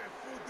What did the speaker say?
Fudria,